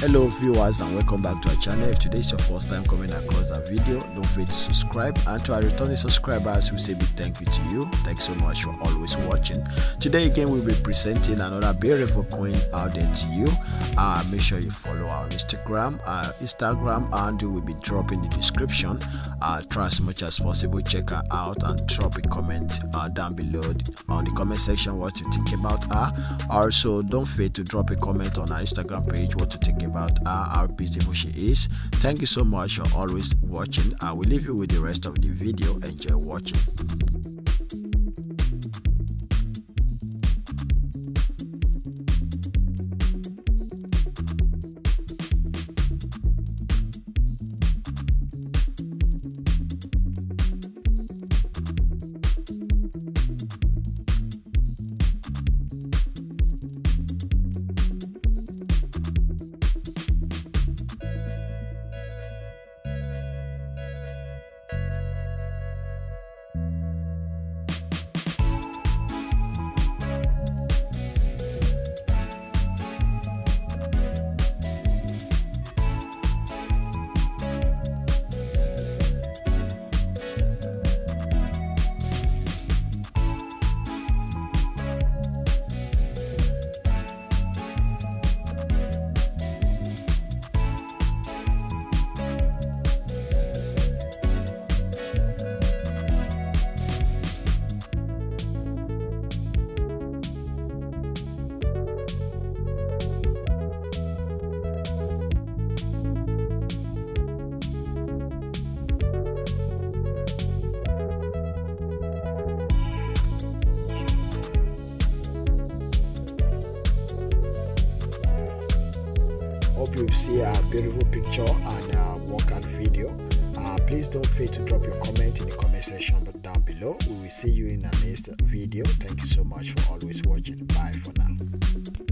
hello viewers and welcome back to our channel. If today is your first time coming across our video don't forget to subscribe. And to our returning subscribers we say big thank you to you. Thanks so much for always watching. Today again we'll be presenting another beautiful coin out there to you. Uh, make sure you follow our instagram our instagram handle will be dropping the description. Uh, try as much as possible check her out and drop a comment uh, down below on the comment section what you think about her. Also don't forget to drop a comment on our instagram page what you think about her how beautiful she is. Thank you so much for always watching. I will leave you with the rest of the video. Enjoy watching hope you see a beautiful picture and uh, workout video uh, please don't fail to drop your comment in the comment section down below. We will see you in the next video. Thank you so much for always watching. Bye for now